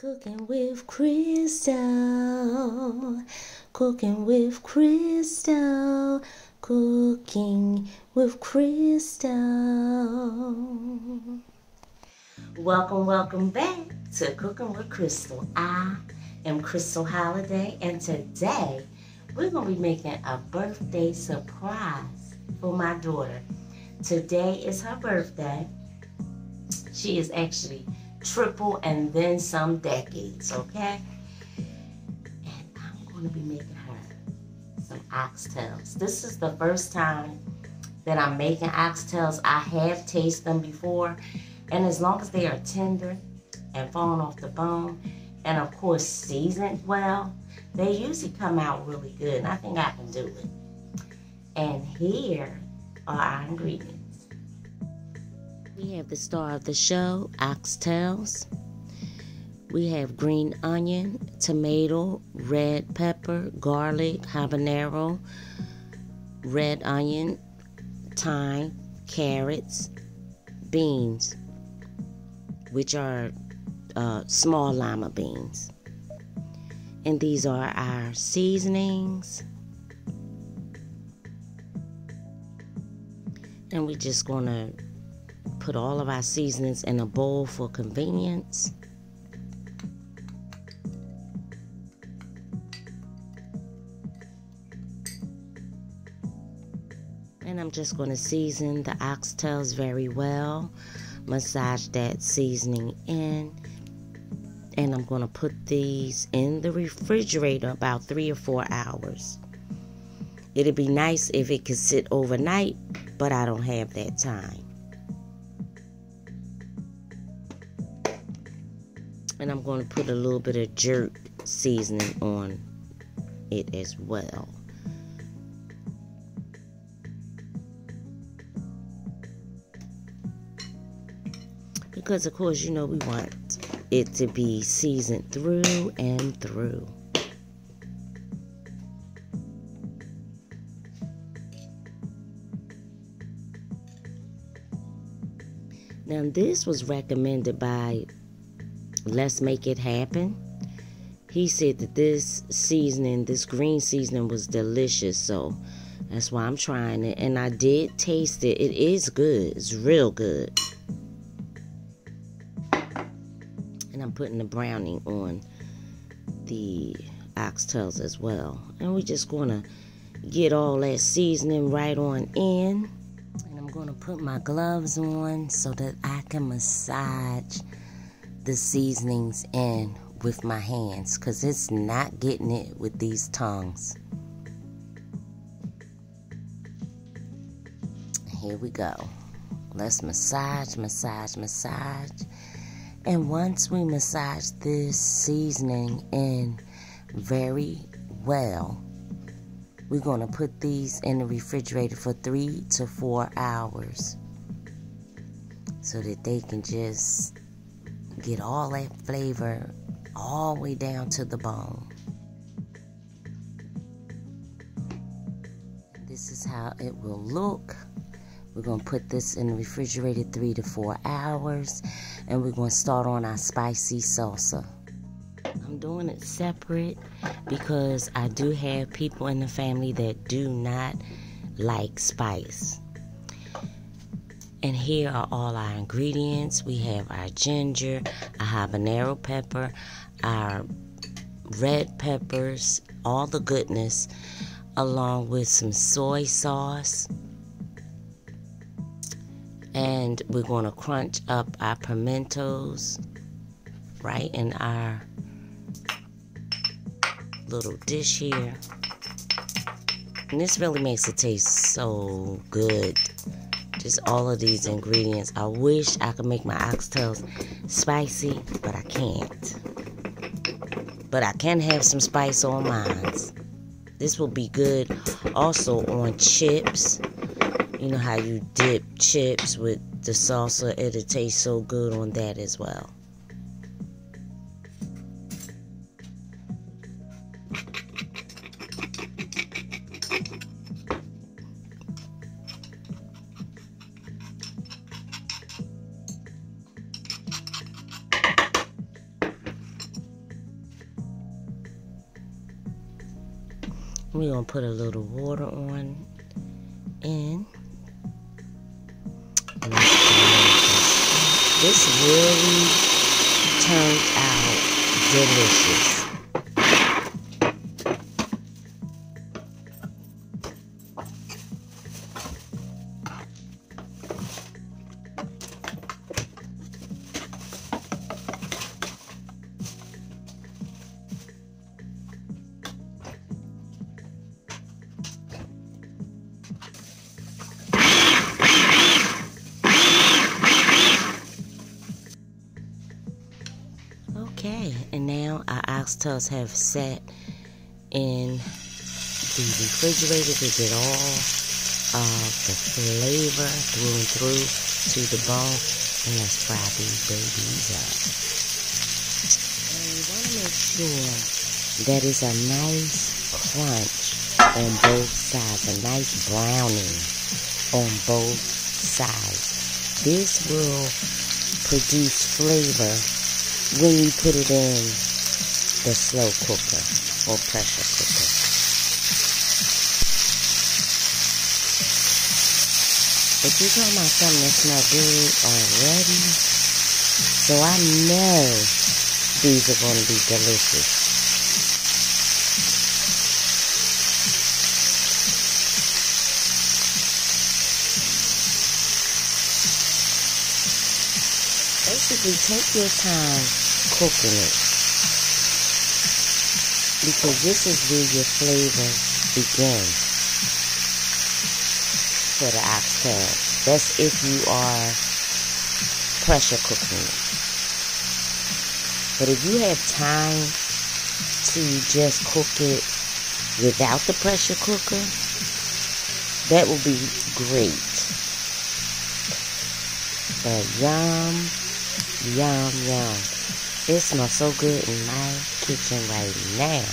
Cooking with Crystal. Cooking with Crystal. Cooking with Crystal. Welcome, welcome back to Cooking with Crystal. I am Crystal Holliday, and today we're going to be making a birthday surprise for my daughter. Today is her birthday. She is actually triple and then some decades, okay? And I'm going to be making her some oxtails. This is the first time that I'm making oxtails. I have tasted them before, and as long as they are tender and falling off the bone, and of course seasoned well, they usually come out really good, and I think I can do it. And here are our ingredients. We have the star of the show, oxtails. We have green onion, tomato, red pepper, garlic, habanero, red onion, thyme, carrots, beans, which are uh, small lima beans. And these are our seasonings. And we're just going to put all of our seasonings in a bowl for convenience. And I'm just going to season the oxtails very well, massage that seasoning in. And I'm going to put these in the refrigerator about three or four hours. It'd be nice if it could sit overnight, but I don't have that time. And I'm going to put a little bit of jerk seasoning on it as well. Because, of course, you know, we want it to be seasoned through and through. Now, this was recommended by Let's Make It Happen. He said that this seasoning, this green seasoning, was delicious. So that's why I'm trying it. And I did taste it. It is good. It's real good. And I'm putting the browning on the oxtails as well. And we're just going to get all that seasoning right on in. And I'm going to put my gloves on so that I can massage the seasonings in with my hands because it's not getting it with these tongues. Here we go. Let's massage, massage, massage. And once we massage this seasoning in very well, we're going to put these in the refrigerator for three to four hours so that they can just get all that flavor all the way down to the bone. This is how it will look. We're going to put this in the refrigerator three to four hours, and we're going to start on our spicy salsa. I'm doing it separate because I do have people in the family that do not like spice. And here are all our ingredients. We have our ginger, our habanero pepper, our red peppers, all the goodness, along with some soy sauce. And we're going to crunch up our pimentos right in our little dish here. And this really makes it taste so good all of these ingredients. I wish I could make my oxtails spicy, but I can't. But I can have some spice on mine. This will be good also on chips. You know how you dip chips with the salsa, it'll taste so good on that as well. We're gonna put a little water on in. This really turned out delicious. Oxtails have sat in the refrigerator to get all of the flavor through and through to the bone. And let's fry these babies up. And we want to make sure that it's a nice crunch on both sides, a nice browning on both sides. This will produce flavor when you put it in the slow cooker or pressure cooker. But you're talking about something that smells good already. So I know these are going to be delicious. basically take your time cooking it because this is where your flavor begins for the oxtail. That's if you are pressure cooking. But if you have time to just cook it without the pressure cooker, that will be great. But yum, Yum, yum. It smells so good in my kitchen right now.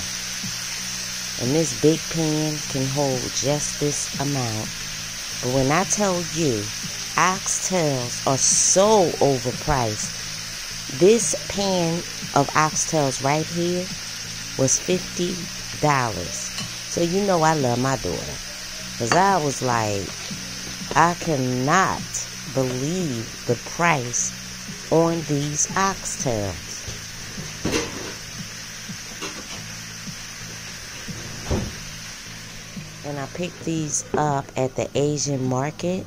And this big pan can hold just this amount. But when I tell you, oxtails are so overpriced. This pan of oxtails right here was $50. So you know I love my daughter. Because I was like, I cannot believe the price on these oxtails. And I picked these up at the Asian market.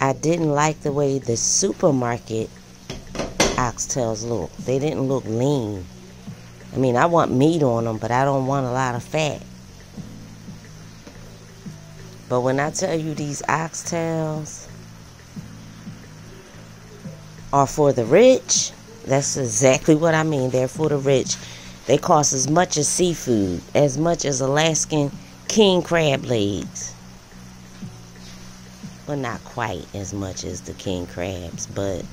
I didn't like the way the supermarket oxtails look. They didn't look lean. I mean, I want meat on them, but I don't want a lot of fat. But when I tell you these oxtails, are for the rich. That's exactly what I mean. They're for the rich. They cost as much as seafood, as much as Alaskan king crab legs. Well, not quite as much as the king crabs, but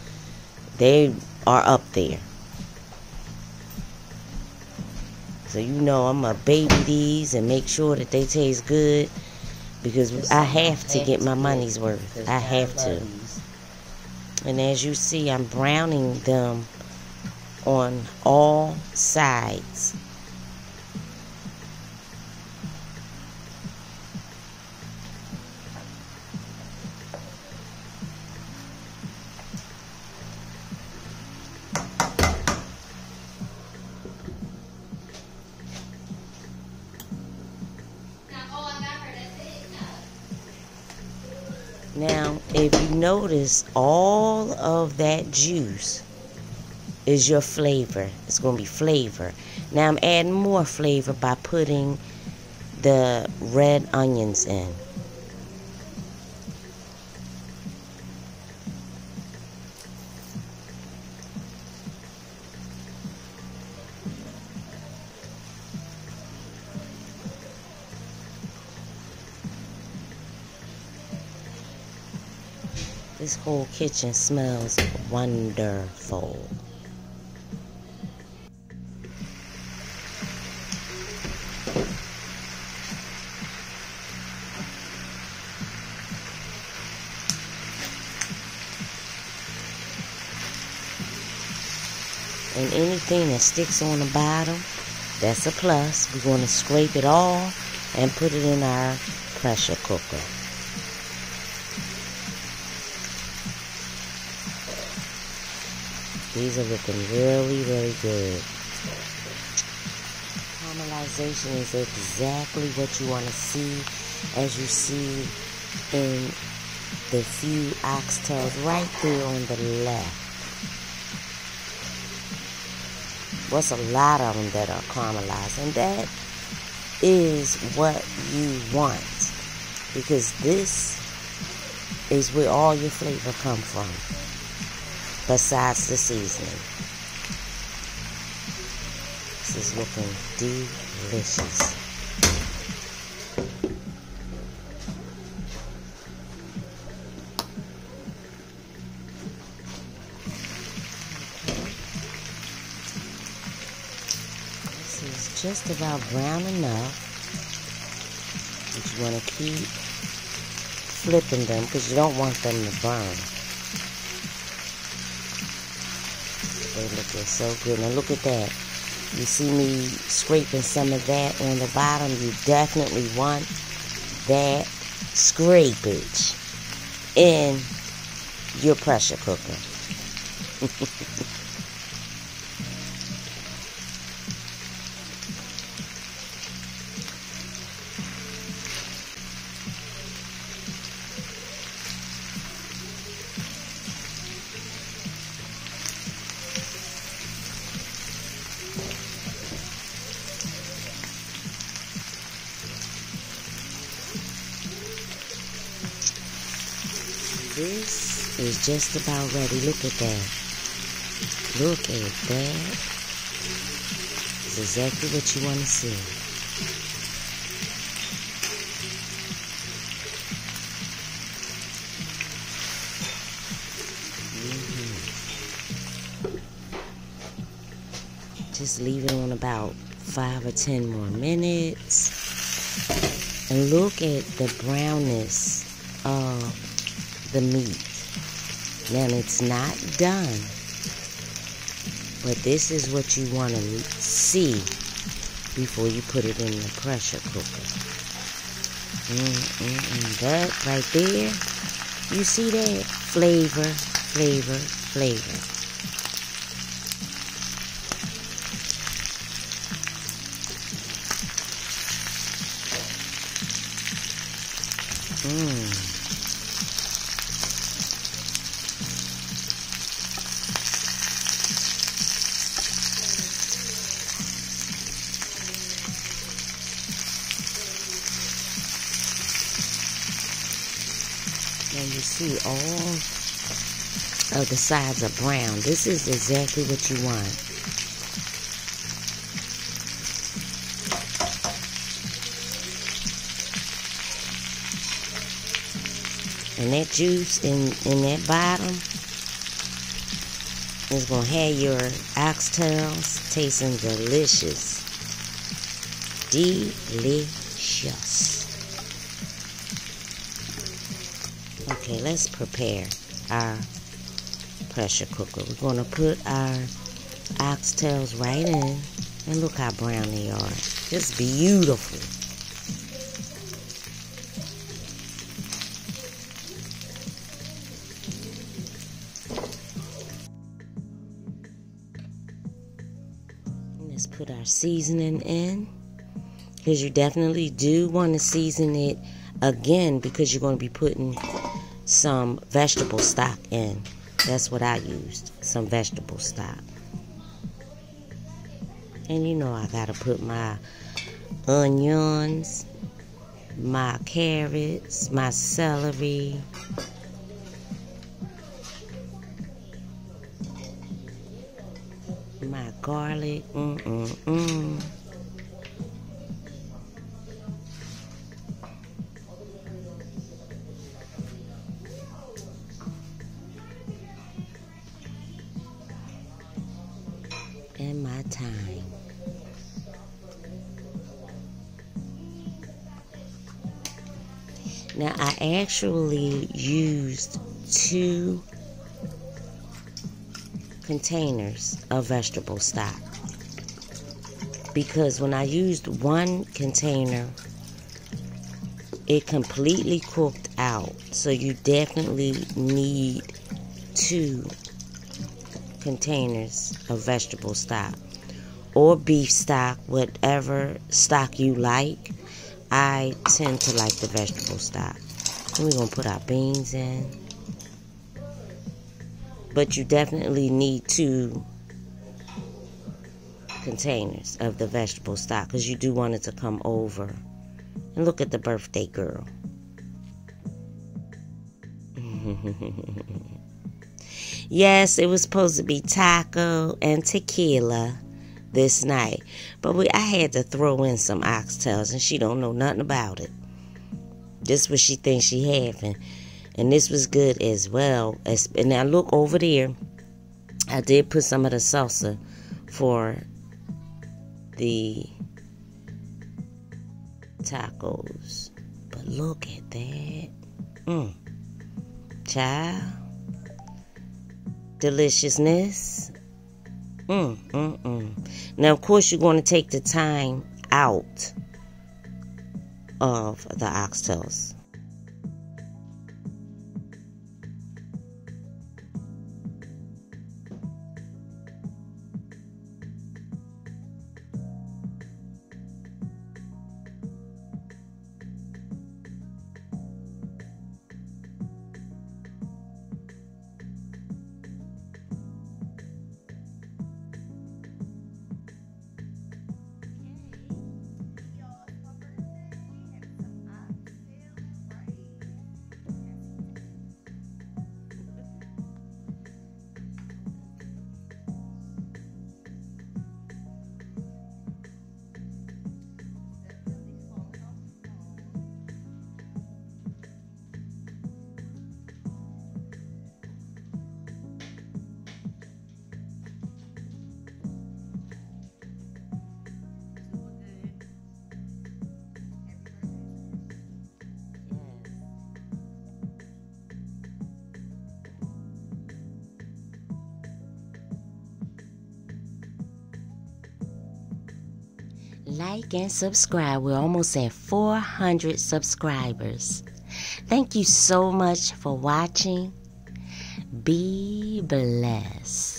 they are up there. So you know I'm gonna baby these and make sure that they taste good because I have to get my money's worth. I have to. And as you see, I'm browning them on all sides. Notice, all of that juice is your flavor. It's going to be flavor. Now, I'm adding more flavor by putting the red onions in. This whole kitchen smells wonderful. And anything that sticks on the bottom, That's a plus. We're going to scrape it all and put it in our pressure cooker. These are looking really, really good. Caramelization is exactly what you want to see as you see in the few oxtails right there on the left. What's a lot of them that are caramelized, and that is what you want because this is where all your flavor come from besides the seasoning. This is looking delicious. This is just about brown enough. But you want to keep flipping them because you don't want them to burn. They looking so good. Now look at that. You see me scraping some of that on the bottom. You definitely want that scrapage in your pressure cooker. This is just about ready. Look at that. Look at that. It's exactly what you want to see. Mhm. Just leave it on about five or ten more minutes. And look at the brownness of the meat. Now it's not done, but this is what you want to see before you put it in the pressure cooker. Mm-mm-mm. That right there, you see that? Flavor, flavor, flavor. Mmm. The sides are brown. This is exactly what you want. And that juice in, in that bottom is going to have your oxtails tasting delicious. Delicious. Okay, let's prepare our pressure cooker. We're going to put our oxtails right in. And look how brown they are. Just beautiful. Let's put our seasoning in. Because you definitely do want to season it again because you're going to be putting some vegetable stock in. That's what I used, some vegetable stock. And you know I gotta put my onions, my carrots, my celery. My garlic, mm-mm-mm. Actually used two containers of vegetable stock. because when I used one container, it completely cooked out. So you definitely need two containers of vegetable stock or beef stock, whatever stock you like. I tend to like the vegetable stock. We're going to put our beans in. But you definitely need two containers of the vegetable stock because you do want it to come over. And look at the birthday girl. yes, it was supposed to be taco and tequila this night, but we I had to throw in some oxtails, and she don't know nothing about it. This what she thinks she having, and this was good as well. And now look over there, I did put some of the salsa for the tacos. But look at that. Mmm. Child. Deliciousness. Mm, mm, mm. Now, of course, you're going to take the time out of the oxtails. Like and subscribe. We're almost at 400 subscribers. Thank you so much for watching. Be blessed.